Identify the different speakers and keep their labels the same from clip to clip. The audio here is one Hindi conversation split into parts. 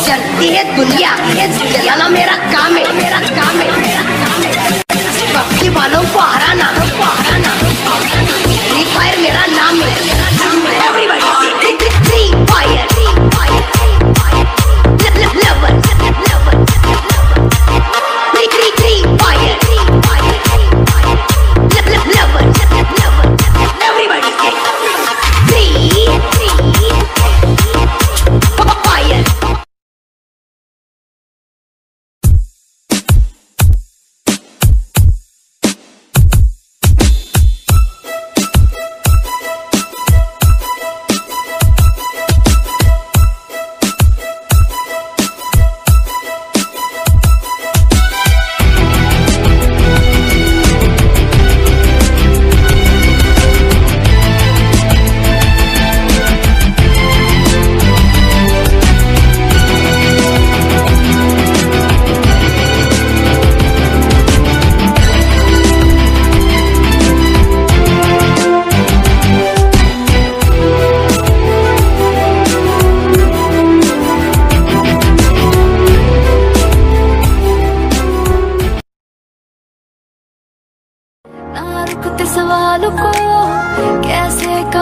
Speaker 1: चलती है दुनिया। ये चलाना मेरा काम है।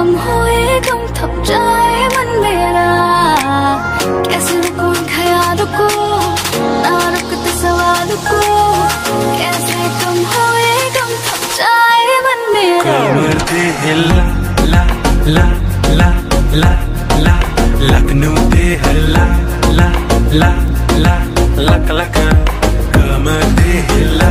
Speaker 1: कम
Speaker 2: होए गम थक जाए मन मेरा कैसे रुकूं ख्यालों को ना रुकते सवालों को कैसे कम होए गम थक जाए मन मेरा
Speaker 3: कमर ते हिला ला ला ला ला ला लखनऊ ते हल्ला ला ला ला लक लक कमर ते हिला